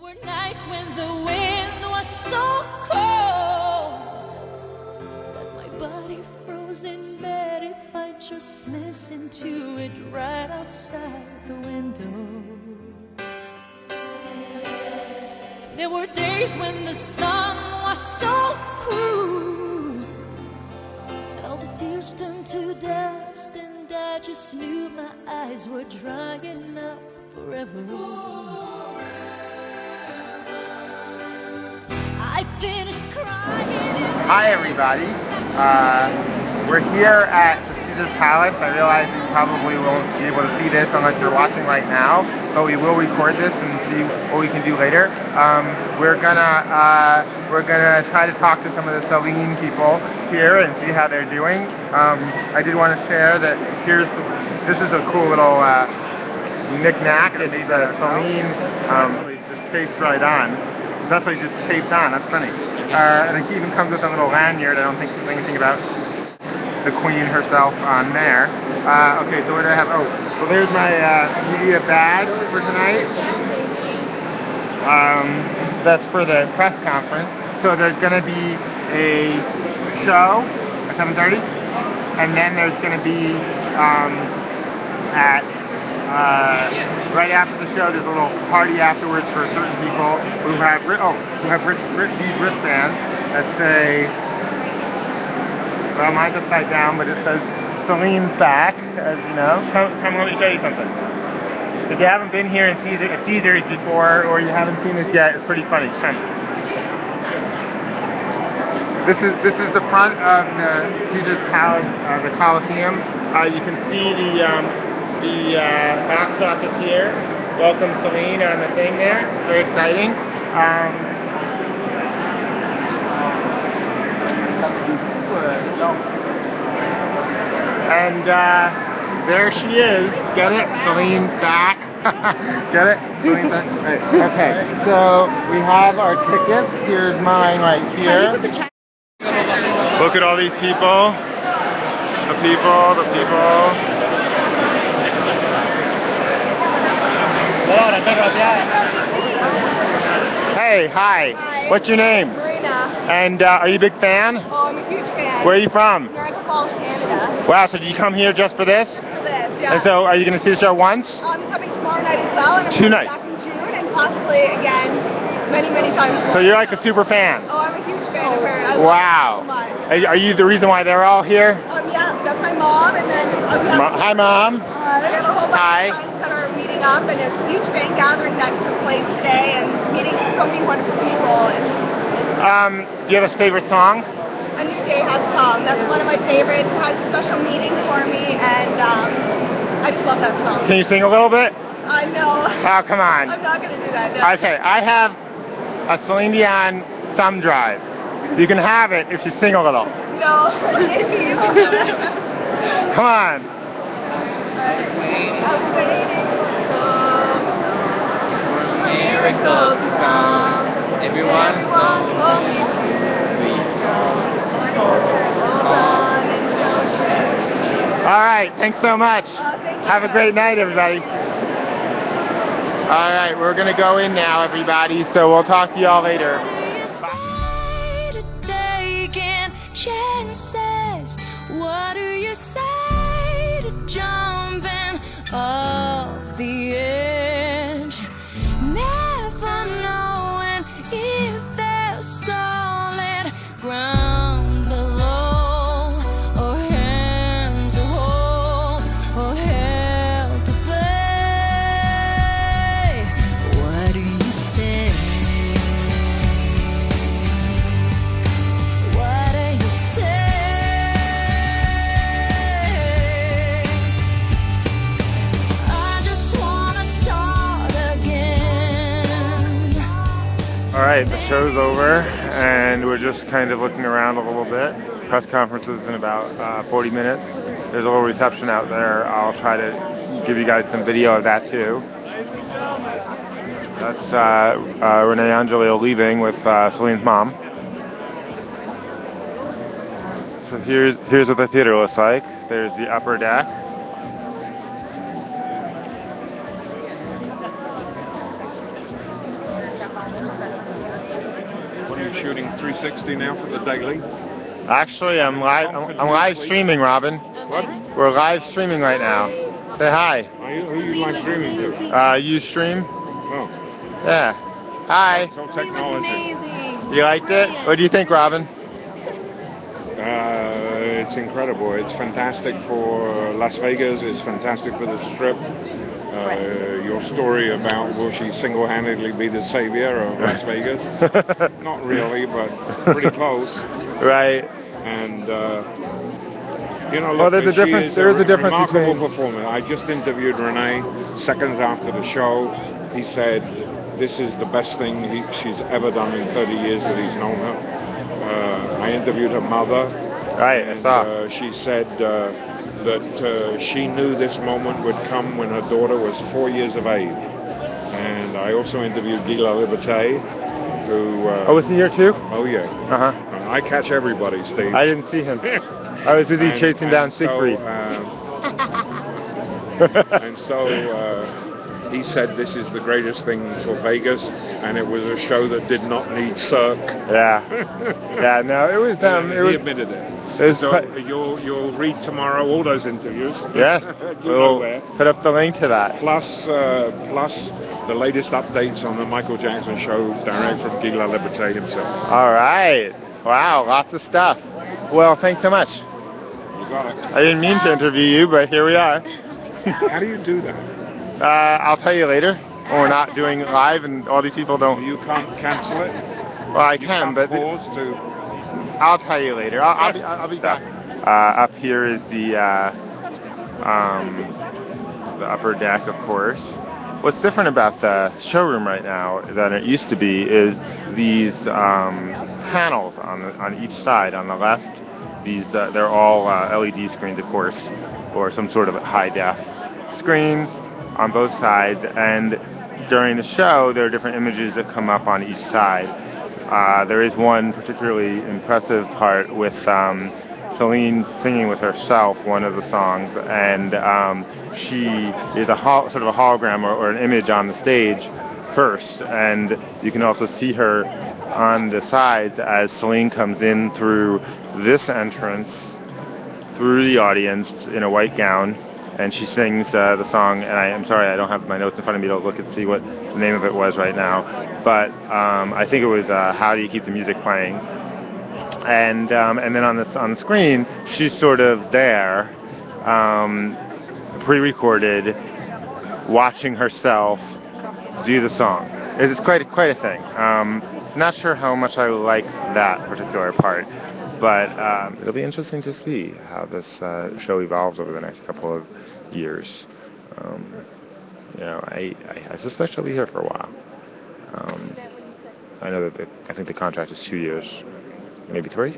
were nights when the wind was so cold that my body froze in bed if I just listened to it right outside the window. There were days when the sun was so cruel and all the tears turned to dust, and I just knew my eyes were drying up forever. Crying. Hi everybody. Uh, we're here at the Caesar's Palace. I realize you probably won't be able to see this unless you're watching right now, but we will record this and see what we can do later. Um, we're gonna uh, we're gonna try to talk to some of the Celine people here and see how they're doing. Um, I did want to share that here's this is a cool little uh, knick-knack that the Celine um, taped right on. That's what just taped on. That's funny. Uh, and it even comes with a little lanyard. I don't think there's anything about the queen herself on there. Uh, okay, so what do I have? Oh, well, there's my uh, media badge for tonight. Um, that's for the press conference. So there's going to be a show at 7:30, and then there's going to be um, at uh, right after the show, there's a little party afterwards for certain people who have oh who have wrist, wrist, these wristbands that say well mine's upside down, but it says Celine's back, as you know. Come, come let me show you something. If you haven't been here in Caesar, Caesars before, or you haven't seen this yet, it's pretty funny. Come. This is this is the front of the Caesar's Palace, uh, the Coliseum. Uh, you can see the um, the uh, box office here. Welcome Celine on the thing there. Very exciting. Um, and uh, there she is. Get it? Celine's back. Get it? Right. Okay. So we have our tickets. Here's mine right here. Look at all these people. The people, the people. Hey, hi. Hi. What's your name? Marina. And uh, are you a big fan? Oh, I'm a huge fan. Where are you from? Niagara Falls, Canada. Wow, so did you come here just for this? Just For this, yeah. And so are you going to see the show once? I'm coming tomorrow night as well, and I'm Two nights. back in June, and possibly again many, many times more. So you're like a super fan. Oh, I'm a huge fan of her. I love Wow. her so much. Are are you the reason why they're all here? Um, yeah, that's my mom, and then we Hi, Mom. uh, we have a whole bunch Hi. Meeting up, and a huge fan gathering that took place today, and meeting so many wonderful people. And Um, do you have a favorite song? a new day has come. That's one of my favorites. It has a special meaning for me, and um, I just love that song. Can you sing a little bit? I know. Oh, come on. I'm not gonna do that. No. Okay, I have a Celine Dion thumb drive. You can have it if you sing a little. No. Come on. I'm waiting for miracle to come. Everyone Everyone told me to be strong. hold on and don't shed. All right, thanks so much. Uh, thank. Have a great night, everybody. All right, we're gonna go in now, everybody. So we'll talk to y'all later. What All right, the show's over, and we're just kind of looking around a little bit. Press conference is in about uh, 40 minutes. There's a little reception out there. I'll try to give you guys some video of that too. That's uh, uh, René Angélil leaving with uh, Celine's mom. So here's here's what the theater looks like. There's the upper deck. What are you shooting 360 now for the daily? Actually, I'm live. I'm, I'm live streaming, Robin. What? We're live streaming right now. Say hi. Are you, who are you live streaming to? Uh, you stream? Oh, Yeah. Hi. so technology. You liked it? What do you think, Robin? Uh, it's incredible. It's fantastic for Las Vegas. It's fantastic for the Strip. Uh, your story about will she single-handedly be the savior of Las Vegas? Not really, but pretty close. right. And uh, you know, Well, look, there's a difference- there is a difference remarkable between- performer. I just interviewed Renee seconds after the show. He said this is the best thing he, she's ever done in 30 years that he's known her. Uh, I interviewed her mother. Right, I and, saw. Uh, she said uh, that uh, she knew this moment would come when her daughter was four years of age. And I also interviewed Guy Laliberté, who. Uh, Oh, was he here too? oh yeah. Uh huh. Uh, I catch everybody, Steve. I didn't see him. I was busy And- chasing and down so, Siegfried. uh, and so uh, he said this is the greatest thing for Vegas, and it was a show that did not need Cirque. yeah. Yeah. No, it was. Um. It he was. admitted it. So you'll you'll read tomorrow all those interviews. Yes. We'll put up the link to that. Plus uh, plus the latest updates on the Michael Jackson show direct from Guy Laliberté himself. All right. Wow. Lots of stuff. Well, thanks so much. You got it. I didn't mean to interview you, but here we are. How do you do that? Uh, I'll tell you later. We're not doing live, and all these people don't. You can't cancel it. Well, I You can, but pause to. I'll tell you later. I'll, I'll, be, I'll be back. Uh, up here is the uh, um, the upper deck, of course. What's different about the showroom right now than it used to be is these um, panels on the, on each side. On the left, these uh, they're all uh, LED screens, of course, or some sort of high def screens on both sides. And during the show, there are different images that come up on each side. Uh, there is one particularly impressive part with um, Celine singing with herself one of the songs, and um, she is a sort of a hologram or, or an image on the stage first, and you can also see her on the sides as Celine comes in through this entrance through the audience in a white gown, and she sings uh, the song. And I am sorry, I don't have my notes in front of me to look and see what the name of it was right now, but um, I think it was uh, "How Do You Keep the Music Playing." And um, and then on the on the screen, she's sort of there, um, pre-recorded, watching herself do the song. It's quite quite a thing. Um, not sure how much I like that particular part, but um, it'll be interesting to see how this uh, show evolves over the next couple of years. Um, you know, I, I, I suspect she'll be here for a while. Um, I know that the, I think the contract is two years, maybe three.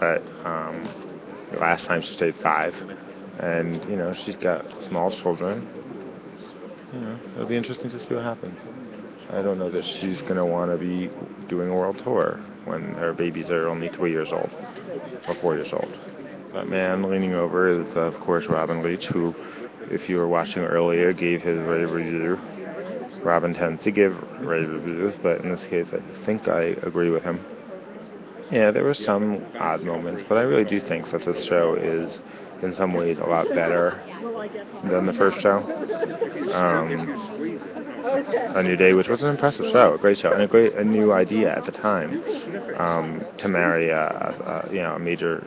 But um, last time she stayed five, and you know she's got small children. You know, it'll be interesting to see what happens. I don't know that she's going to want to be doing a world tour when her babies are only three years old or four years old. That man leaning over is, of course, Robin Leach, who, if you were watching earlier, gave his rave review. Robin tends to give rave reviews, but in this case, I think I agree with him. Yeah, there were some odd moments, but I really do think that this show is, in some ways, a lot better than the first show. Um, a New Day, which was an impressive show, a great show, and a great a new idea at the time um, to marry a, a, you know a major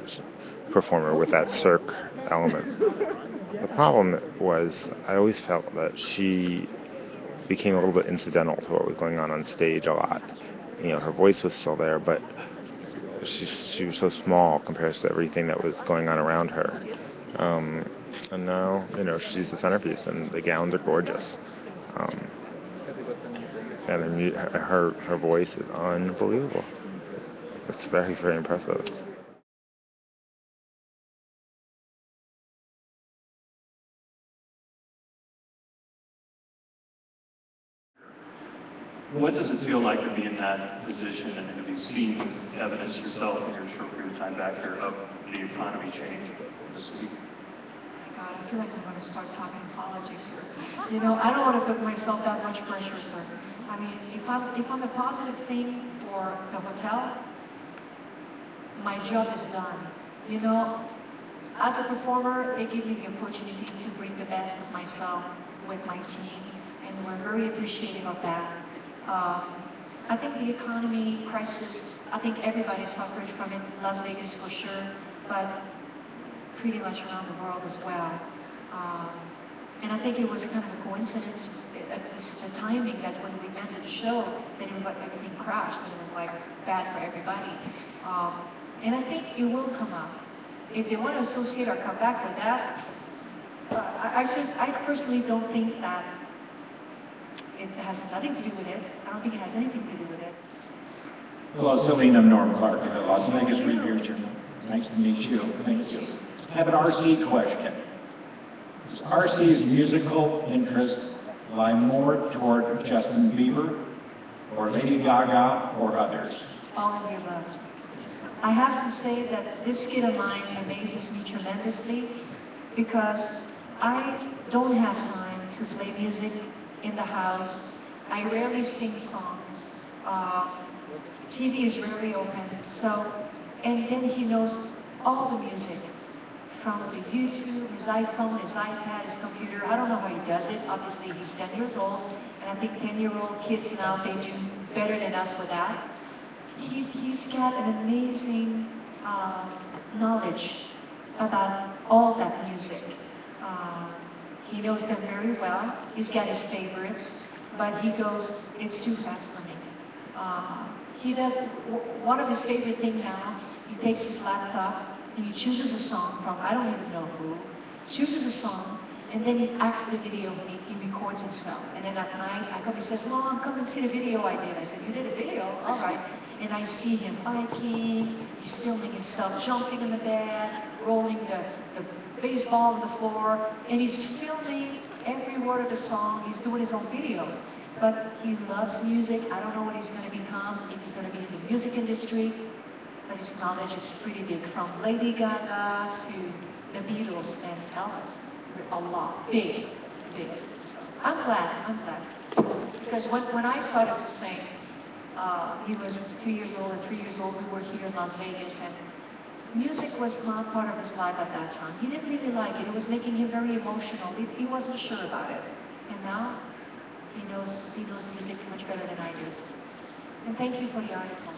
performer with that Cirque element. The problem was I always felt that she became a little bit incidental to what was going on on stage a lot. You know, her voice was still there, but she she was so small compared to everything that was going on around her. Um, and now, you know, she's the centerpiece, and the gowns are gorgeous. Um, and her, her her voice is unbelievable. It's very very impressive. What does it feel like to be in that position, and have you seen evidence yourself in your short period of time back here of the economy change this week? Oh God, I feel like I'm going to start talking politics here. You know, I don't want to put myself that much pressure, sir. I mean, if I'm, if I'm a positive thing for the hotel, my job is done. You know, as a performer, they give me the opportunity to bring the best of myself with my team, and we're very appreciative of that. Um, I think the economy crisis, I think everybody suffered from it, Las Vegas for sure, but pretty much around the world as well. Um, and I think it was kind of a coincidence, uh, the timing that when we ended the show, that everything crashed and it was like bad for everybody. Um, and I think it will come up. If they want to associate or come back with that, uh, I, I just, I personally don't think that it has nothing to do with it. I don't think it has anything to do with it. Hello, Celine. I'm Norm Clarke at the Las Vegas Review Journal. Nice to meet you. Thank you. I have an RC question. Does RC's musical interest lie more toward Justin Bieber or Lady Gaga or others? All of the above. I have to say that this kid of mine amazes me tremendously because I don't have time to play music in the house. I rarely sing songs. Uh, TV is rarely open. So, and then he knows all the music from the YouTube, his iPhone, his iPad, his computer. I don't know how he does it. Obviously, he's 10 years old, and I think 10-year-old kids now, they do better than us with that he, he's got an amazing uh, knowledge about all that music. He knows them very well. He's got his favorites, but he goes, it's too fast for me. Uh, he does, one of his favorite things now, he takes his laptop and he chooses a song from, I don't even know who, chooses a song, and then he acts the video and he, he records himself. And then at night, I come, he says, Mom, come and see the video I did. I said, you did a video? All right and I see him biking, he's filming himself jumping in the bed, rolling the, the baseball on the floor, and he's filming every word of the song. He's doing his own videos. But he loves music. I don't know what he's going to become, if he's going to be in the music industry, but his knowledge is pretty big, from Lady Gaga to the Beatles and Elvis. A lot. Big. Big. I'm glad. I'm glad. Because when, when I started to sing, uh, he was two years old and three years old. We were here in Las Vegas, and music was not part of his life at that time. He didn't really like it. It was making him very emotional. He, he wasn't sure about it. And now he knows he knows music much better than I do. And thank you for the article.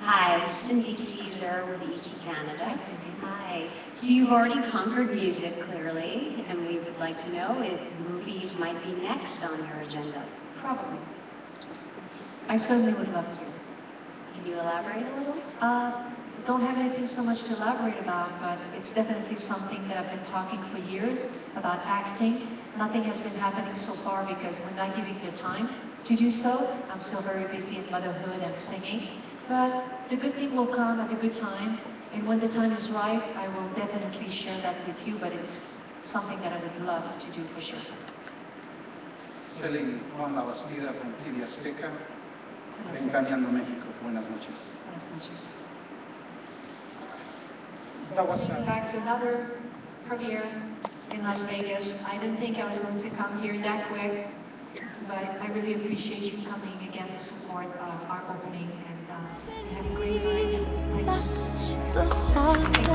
Hi, Cindy Caesar with ET Canada. Hi. You've already conquered music, clearly, and we would like to know if movies might be next on your agenda. Probably. I certainly would love to. Can you elaborate a little? Uh, don't have anything so much to elaborate about, but it's definitely something that I've been talking for years about acting. Nothing has been happening so far because we're not giving the time to do so. I'm still very busy in motherhood and singing. But the good thing will come at a good time, and when the time is right, I will definitely share that with you, but it's something that I would love to do for sure. Celine Juan La Bastida from TV Azteca, Engañando México. Buenas noches. Buenas noches. That was Welcome back to another premiere in Las Vegas. I didn't think I was going to come here that quick, but I really appreciate you coming again to support uh, our opening But the heart